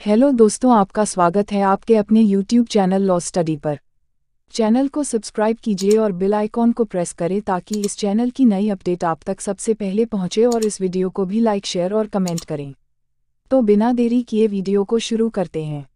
Hello दोस्तों, आपका स्वागत है आपके अपने यूट्यूब चैनल लॉ स्टडी पर। चैनल को सब्सक्राइब कीजिए और बेल आइकॉन को प्रेस करें ताकि इस चैनल की नई अपडेट आप तक सबसे पहले पहुँचे और इस वीडियो को भी लाइक शेयर और कमेंट करें। तो बिना देरी किए वीडियो को शुरू करते हैं।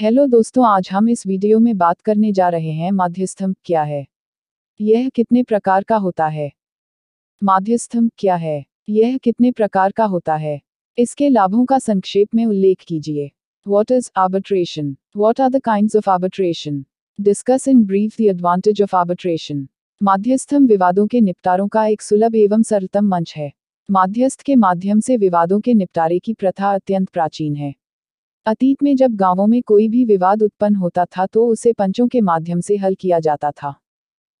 हेलो दोस्तों, आज हम इस वीडियो में बात करने जा रहे हैं माध्यस्थम क्या है? यह कितने प्रकार का होता है? माध्यस्थम क्या है? यह कितने प्रकार का होता है? इसके लाभों का संक्षेप में उल्लेख कीजिए। What is arbitration what are the kind of arbitration discuss in brief the advantage of arbitration माध्यस्थम विवादों के निपटारों का एक सुलभ एवं सरलतम मंच है। माध्यस्थ के माध्यम से विवादों के निपटारे की प्रथा अत्यंत प्राचीन है। अतीत में जब गाँवों में कोई भी विवाद उत्पन्न होता था तो उसे पंचों के माध्यम से हल किया जाता था।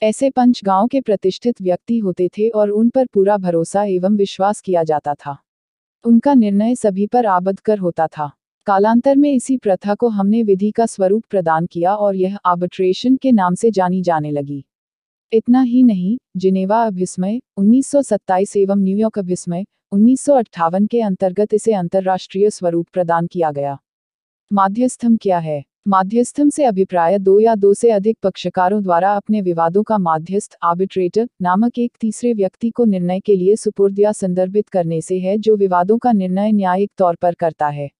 ऐसे पंच गाँव के प्रतिष्ठित व्यक्ति होते थे और उन पर पूरा भरोसा एवं विश्वास किया जाता था। उनका निर्णय सभी पर आबद्ध कर होता था। कालांतर में इसी प्रथा को हमने विधि का स्वरूप प्रदान किया और यह आर्बिट्रेशन के नाम से जानी जाने लगी। इतना ही नहीं, जिनेवा अभिस्मय 1927 एवं न्यूयॉर्क अभिस्मय, उन्नीस सौ अट्ठावन के अंतर्गत इसे अंतर्राष्ट्रीय स्वरूप प्रदान किया गया। माध्यस्थम क्या है? माध्यस्थम से अभिप्राय दो या दो से अधिक पक्षकारों द्वारा अपने विवादों का माध्यस्थ आर्बिट्रेटर नामक एक तीसरे व्यक्ति को निर्णय के लिए सुपुर्द या संदर्भित करने से है जो विवादों का निर्णय न्यायिक तौर पर करता है।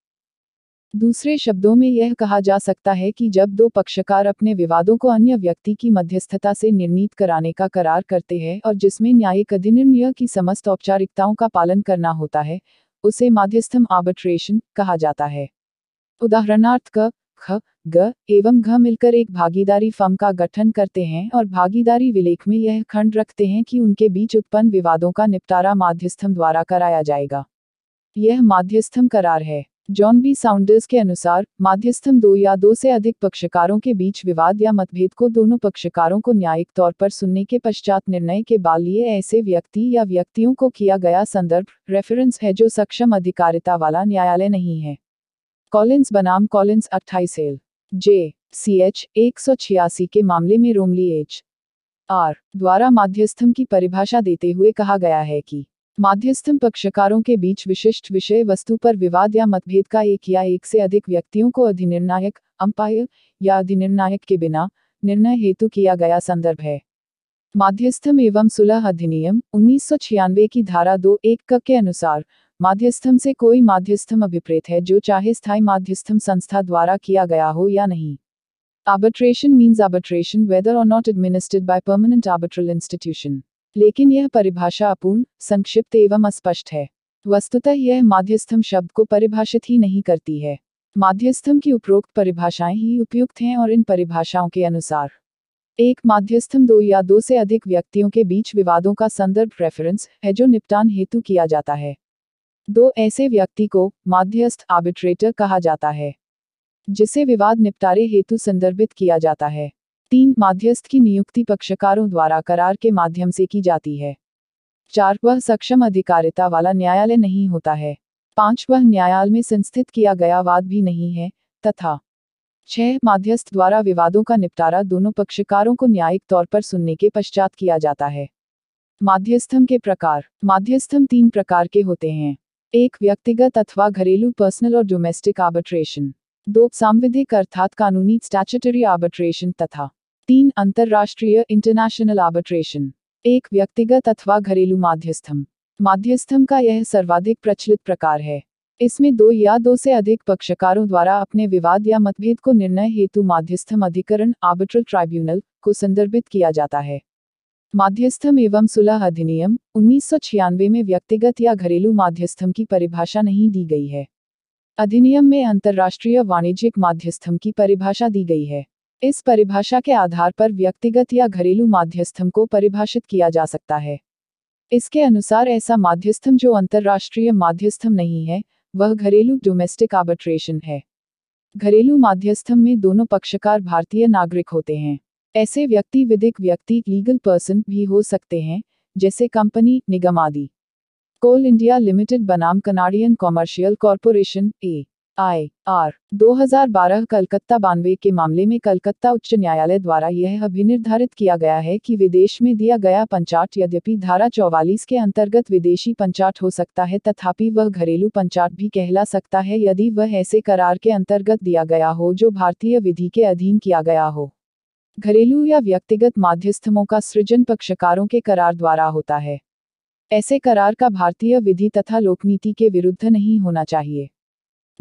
दूसरे शब्दों में यह कहा जा सकता है कि जब दो पक्षकार अपने विवादों को अन्य व्यक्ति की मध्यस्थता से निर्णीत कराने का करार करते हैं और जिसमें न्यायिक अधिनियम की समस्त औपचारिकताओं का पालन करना होता है, उसे माध्यस्थम आर्बिट्रेशन कहा जाता है। उदाहरणार्थ क, ख, ग एवं घ मिलकर एक भागीदारी फर्म का गठन करते हैं और भागीदारी विलेख में यह खंड रखते हैं कि उनके बीच उत्पन्न विवादों का निपटारा माध्यस्थम द्वारा कराया जाएगा। यह माध्यस्थम करार है। जॉन बी साउंडर्स के अनुसार, माध्यस्थम दो या दो से अधिक पक्षकारों के बीच विवाद या मतभेद को दोनों पक्षकारों को न्यायिक तौर पर सुनने के पश्चात निर्णय के बाद लिए ऐसे व्यक्ति या व्यक्तियों को किया गया संदर्भ, रेफरेंस है जो सक्षम अधिकारिता वाला न्यायालय नहीं है। कॉलिंस बनाम कॉलिंस अट्ठाईस एल, जे सी एच एक सौ छियासी के मामले में रोमली एच, आर, द्वारा माध्यस्थम की परिभाषा देते हुए कहा गया है कि, माध्यस्थम पक्षकारों के बीच विशिष्ट विषय वस्तु पर विवाद या मतभेद का एक या एक से अधिक व्यक्तियों को अधिनिर्णायक अंपायर या अधिनिर्णायक के बिना, निर्णय हेतु किया गया संदर्भ है। माध्यस्थम एवं सुलह अधिनियम, उन्नीस सौ छियानवे की धारा दो एक के अनुसार माध्यस्थम से कोई माध्यस्थम अभिप्रेत है जो चाहे स्थायी माध्यस्थम संस्था द्वारा किया गया हो या नहीं। Arbitration means arbitration whether or not administered by permanent arbitral institution लेकिन यह परिभाषा अपूर्ण, संक्षिप्त एवं अस्पष्ट है। वस्तुतः यह माध्यस्थम शब्द को परिभाषित ही नहीं करती है। माध्यस्थम की उपरोक्त परिभाषाएँ ही उपयुक्त हैं और इन परिभाषाओं के अनुसार। एक माध्यस्थम दो या दो से अधिक व्यक्तियों के बीच विवादों का संदर्भ रेफरेंस है जो निपटान हेतु किया जाता है। दो ऐसे व्यक्ति को माध्यस्थ आर्बिट्रेटर कहा जाता है, जिसे विवाद निपटारे हेतु संदर्भित किया जाता है। तीन, माध्यस्थ की नियुक्ति पक्षकारों द्वारा करार के माध्यम से की जाती है। चार, वह सक्षम अधिकारिता वाला न्यायालय नहीं होता है। पाँच, वह न्यायालय में संस्थित किया गया वाद भी नहीं है, तथा छह, माध्यस्थ द्वारा विवादों का निपटारा दोनों पक्षकारों को न्यायिक तौर पर सुनने के पश्चात किया जाता है। माध्यस्थम के प्रकार, माध्यस्थम तीन प्रकार के होते हैं। एक व्यक्तिगत अथवा घरेलू पर्सनल और डोमेस्टिक आर्बिट्रेशन दो सांविधिक अर्थात कानूनी स्टैचुटरी आर्बिट्रेशन तथा तीन अंतरराष्ट्रीय इंटरनेशनल आर्बिट्रेशन एक व्यक्तिगत अथवा घरेलू माध्यस्थम. माध्यस्थम का यह सर्वाधिक प्रचलित प्रकार है। इसमें दो या दो से अधिक पक्षकारों द्वारा अपने विवाद या मतभेद को निर्णय हेतु माध्यस्थम अधिकरण आर्बिट्रल ट्राइब्यूनल को संदर्भित किया जाता है। माध्यस्थम एवं सुलह अधिनियम उन्नीस सौ छियानवे में व्यक्तिगत या घरेलू माध्यस्थम की परिभाषा नहीं दी गई है। अधिनियम में अंतर्राष्ट्रीय वाणिज्यिक माध्यस्थम की परिभाषा दी गई है। इस परिभाषा के आधार पर व्यक्तिगत या घरेलू माध्यस्थम को परिभाषित किया जा सकता है। इसके अनुसार ऐसा माध्यस्थम जो अंतर्राष्ट्रीय माध्यस्थम नहीं है, वह घरेलू डोमेस्टिक आर्बिट्रेशन है। घरेलू माध्यस्थम में दोनों पक्षकार भारतीय नागरिक होते हैं। ऐसे व्यक्ति विधिक व्यक्ति लीगल पर्सन भी हो सकते हैं, जैसे कंपनी, निगम आदि। कोल इंडिया लिमिटेड बनाम Canadian Commercial Corporation, A, I, R 2012 Calcutta बानवे के मामले में कलकत्ता उच्च न्यायालय द्वारा यह अभिनिर्धारित किया गया है कि विदेश में दिया गया पंचाट यद्यपि धारा 44 के अंतर्गत विदेशी पंचाट हो सकता है, तथापि वह घरेलू पंचाट भी कहला सकता है, यदि वह ऐसे करार के अंतर्गत दिया गया हो जो भारतीय विधि के अधीन किया गया हो। घरेलू या व्यक्तिगत माध्यस्थमों का सृजन पक्षकारों के करार द्वारा होता है। ऐसे करार का भारतीय विधि तथा लोकनीति के विरुद्ध नहीं होना चाहिए।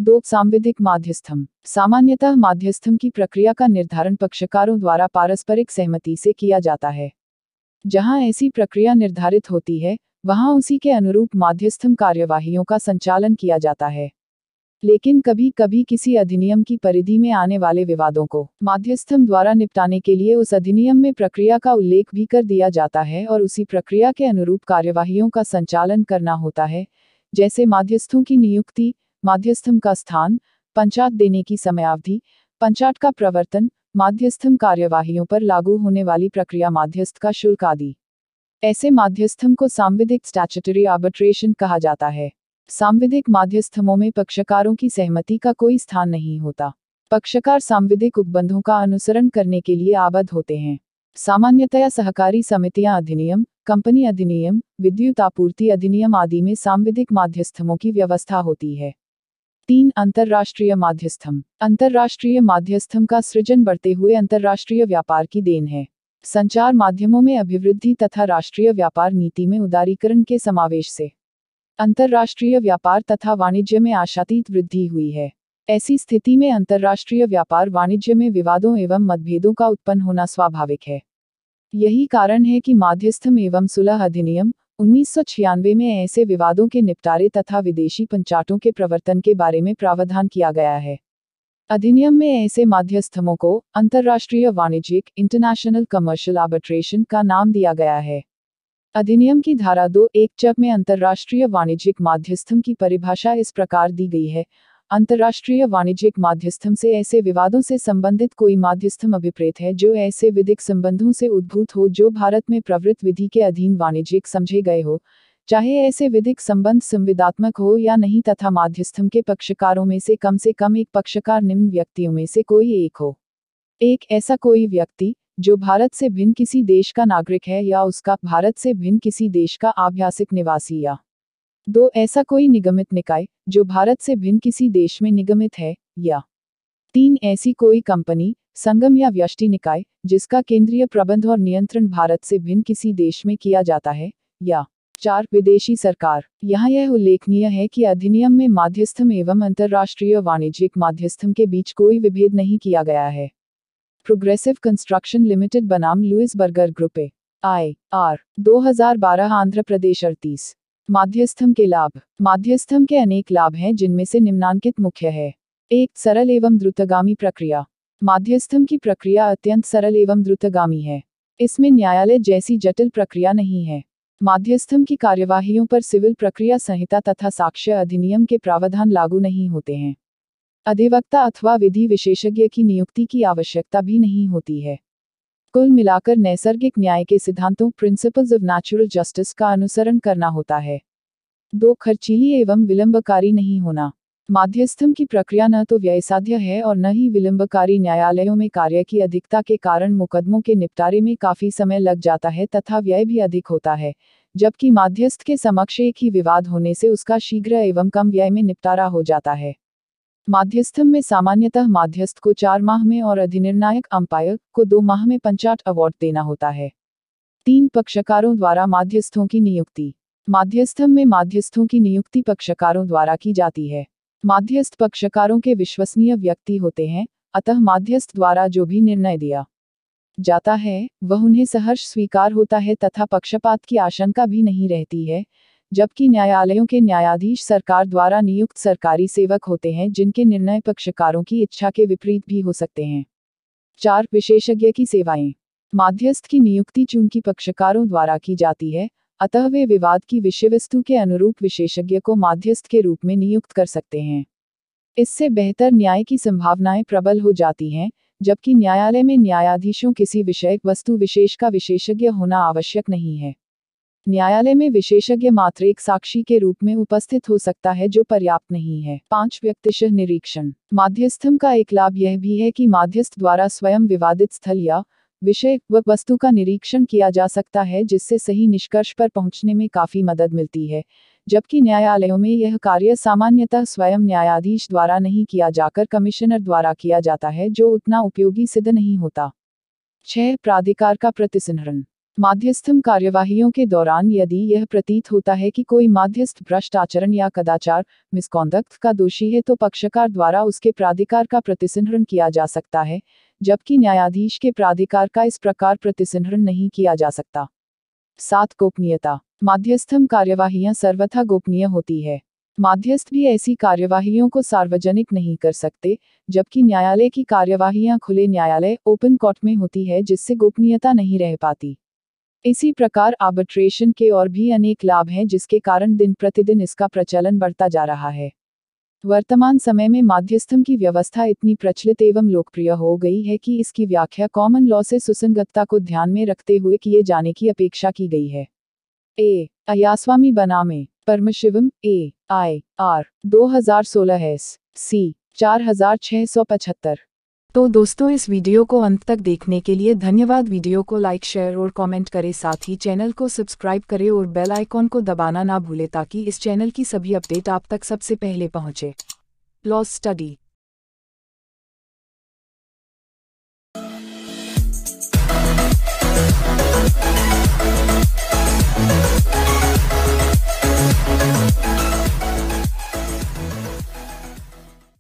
दो, सांविधिक माध्यस्थम। सामान्यतः माध्यस्थम की प्रक्रिया का निर्धारण पक्षकारों द्वारा पारस्परिक सहमति से किया जाता है। जहाँ ऐसी प्रक्रिया निर्धारित होती है, वहाँ उसी के अनुरूप माध्यस्थम कार्यवाहियों का संचालन किया जाता है। लेकिन कभी कभी किसी अधिनियम की परिधि में आने वाले विवादों को माध्यस्थम द्वारा निपटाने के लिए उस अधिनियम में प्रक्रिया का उल्लेख भी कर दिया जाता है और उसी प्रक्रिया के अनुरूप कार्यवाहियों का संचालन करना होता है, जैसे माध्यस्थों की नियुक्ति, माध्यस्थम का स्थान, पंचायत देने की समयावधि, पंचायत का प्रवर्तन, माध्यस्थम कार्यवाहियों पर लागू होने वाली प्रक्रिया माध्यस्थ का शुल्क आदि। ऐसे माध्यस्थम को सांविधिक स्टैचुटरी आर्बिट्रेशन कहा जाता है। सांविधिक माध्यस्थमों में पक्षकारों की सहमति का कोई स्थान नहीं होता। पक्षकार सांविधिक उपबंधों का अनुसरण करने के लिए आबद्ध होते हैं। सामान्यतया सहकारी समितियाँ अधिनियम, कंपनी अधिनियम, विद्युत आपूर्ति अधिनियम आदि में सांविधिक माध्यस्थमों की व्यवस्था होती है। तीन अंतर्राष्ट्रीय माध्यस्थम। अंतर्राष्ट्रीय माध्यस्थम का सृजन बढ़ते हुए अंतर्राष्ट्रीय व्यापार की देन है। संचार माध्यमों में अभिवृद्धि तथा राष्ट्रीय व्यापार नीति में उदारीकरण के समावेश से। अंतर्राष्ट्रीय व्यापार तथा वाणिज्य में आशातीत वृद्धि हुई है। ऐसी स्थिति में अंतर्राष्ट्रीय व्यापार वाणिज्य में विवादों एवं मतभेदों का उत्पन्न होना स्वाभाविक है। यही कारण है कि माध्यस्थम एवं सुलह अधिनियम उन्नीस सौ छियानवे में ऐसे विवादों के निपटारे तथा विदेशी पंचाटों के प्रवर्तन के बारे में प्रावधान किया गया है। अधिनियम में ऐसे माध्यस्थमों को अंतर्राष्ट्रीय वाणिज्यिक इंटरनेशनल कमर्शियल आर्बिट्रेशन का नाम दिया गया है। अधिनियम की धारा दो, एक चक में अंतर्राष्ट्रीय वाणिज्यिक माध्यस्थम की परिभाषा इस प्रकार दी गई है। अंतर्राष्ट्रीय वाणिज्यिक माध्यस्थम से ऐसे विवादों से संबंधित कोई माध्यस्थम अभिप्रेत है जो ऐसे विधिक संबंधों से उद्भूत हो जो भारत में प्रवृत्त विधि के अधीन वाणिज्यिक समझे गए हो। चाहे ऐसे विधिक संबंध संविदात्मक हो या नहीं तथा माध्यस्थम के पक्षकारों में से कम से कम एक पक्षकार निम्न व्यक्तियों में से कोई एक हो। एक, ऐसा कोई व्यक्ति जो भारत से भिन्न किसी देश का नागरिक है या उसका भारत से भिन्न किसी देश का आभ्यासिक निवासी या। दो, ऐसा कोई निगमित निकाय, जो भारत से भिन्न किसी देश में निगमित है, या। तीन, ऐसी कोई कंपनी, संगम या व्यष्टि निकाय, जिसका केंद्रीय प्रबंध और नियंत्रण भारत से भिन्न किसी देश में किया जाता है, या। चार, विदेशी सरकार, यहाँ यह उल्लेखनीय है कि अधिनियम में माध्यस्थम एवं अंतर्राष्ट्रीय वाणिज्यिक माध्यस्थम के बीच कोई विभेद नहीं किया गया है। प्रोग्रेसिव कंस्ट्रक्शन लिमिटेड बनाम Louis Berger Groupe I, R 2012 Andhra Pradesh अड़तीस। माध्यस्थम के लाभ। माध्यस्थम के अनेक लाभ हैं, जिनमें से निम्नांकित मुख्य है। एक, सरल एवं द्रुतगामी प्रक्रिया। माध्यस्थम की प्रक्रिया अत्यंत सरल एवं द्रुतगामी है। इसमें न्यायालय जैसी जटिल प्रक्रिया नहीं है। माध्यस्थम की कार्यवाहियों पर सिविल प्रक्रिया संहिता तथा साक्ष्य अधिनियम के प्रावधान लागू नहीं होते हैं। अधिवक्ता अथवा विधि विशेषज्ञ की नियुक्ति की आवश्यकता भी नहीं होती है। कुल मिलाकर नैसर्गिक न्याय के सिद्धांतों प्रिंसिपल्स ऑफ़ नेचुरल जस्टिस का अनुसरण करना होता है। दो, खर्चीली एवं विलंबकारी नहीं होना। माध्यस्थम की प्रक्रिया न तो व्ययसाध्य है और न ही विलंबकारी न्यायालयों में कार्य की अधिकता के कारण मुकदमों के निपटारे में काफ़ी समय लग जाता है तथा व्यय भी अधिक होता है, जबकि माध्यस्थ के समक्ष एक ही विवाद होने से उसका शीघ्र एवं कम व्यय में निपटारा हो जाता है। माध्यस्थम में सामान्यतः माध्यस्थ को चार माह में और अधिनिर्णायक अंपायर को दो माह में पंचाट अवार्ड देना होता है। तीन पक्षकारों द्वारा माध्यस्थों की नियुक्ति। माध्यस्थम में माध्यस्थों की नियुक्ति पक्षकारों द्वारा की जाती है। माध्यस्थ पक्षकारों के विश्वसनीय व्यक्ति होते हैं, अतः माध्यस्थ द्वारा जो भी निर्णय दिया जाता है, वह उन्हें सहर्ष स्वीकार होता है तथा पक्षपात की आशंका भी नहीं रहती है जबकि न्यायालयों के न्यायाधीश सरकार द्वारा नियुक्त सरकारी सेवक होते हैं, जिनके निर्णय पक्षकारों की इच्छा के विपरीत भी हो सकते हैं। चार, विशेषज्ञ की सेवाएँ। माध्यस्थ की नियुक्ति चूँकि पक्षकारों द्वारा की जाती है, अतः वे विवाद की विषय वस्तु के अनुरूप विशेषज्ञ को माध्यस्थ के रूप में नियुक्त कर सकते हैं। इससे बेहतर न्याय की संभावनाएँ प्रबल हो जाती हैं, जबकि न्यायालय में न्यायाधीशों किसी विषय वस्तु विशेष का विशेषज्ञ होना आवश्यक नहीं है। न्यायालय में विशेषज्ञ मात्र एक साक्षी के रूप में उपस्थित हो सकता है जो पर्याप्त नहीं है। पाँच व्यक्तिशः निरीक्षण। माध्यस्थम का एक लाभ यह भी है कि माध्यस्थ द्वारा स्वयं विवादित स्थल या विषय व वस्तु का निरीक्षण किया जा सकता है, जिससे सही निष्कर्ष पर पहुँचने में काफ़ी मदद मिलती है। जबकि न्यायालयों में यह कार्य सामान्यतः स्वयं न्यायाधीश द्वारा नहीं किया जाकर कमिश्नर द्वारा किया जाता है, जो उतना उपयोगी सिद्ध नहीं होता। छह प्राधिकार का प्रतिसंहरण। माध्यस्थम कार्यवाहियों के दौरान यदि यह प्रतीत होता है कि कोई माध्यस्थ भ्रष्ट आचरण या कदाचार मिसकॉन्डक्ट का दोषी है तो पक्षकार द्वारा उसके प्राधिकार का प्रतिसंहरण किया जा सकता है, जबकि न्यायाधीश के प्राधिकार का इस प्रकार प्रतिसंहरण नहीं किया जा सकता। सात गोपनीयता। माध्यस्थम कार्यवाहियाँ सर्वथा गोपनीय होती है। माध्यस्थ भी ऐसी कार्यवाहियों को सार्वजनिक नहीं कर सकते, जबकि न्यायालय की कार्यवाहियाँ खुले न्यायालय, ओपन कोर्ट में होती है जिससे गोपनीयता नहीं रह पाती। इसी प्रकार आर्बिट्रेशन के और भी अनेक लाभ हैं जिसके कारण दिन प्रतिदिन इसका प्रचलन बढ़ता जा रहा है। वर्तमान समय में माध्यस्थम की व्यवस्था इतनी प्रचलित एवं लोकप्रिय हो गई है कि इसकी व्याख्या कॉमन लॉ से सुसंगतता को ध्यान में रखते हुए किए जाने की अपेक्षा की गई है। A. Ayyaswamy बनामे, Paramasivam, A. I. R. 2016 S. C. 4675 तो दोस्तों, इस वीडियो को अंत तक देखने के लिए धन्यवाद। वीडियो को लाइक, शेयर और कमेंट करें। साथ ही चैनल को सब्सक्राइब करें और बेल आइकॉन को दबाना ना भूलें ताकि इस चैनल की सभी अपडेट आप तक सबसे पहले पहुँचे। Laws study.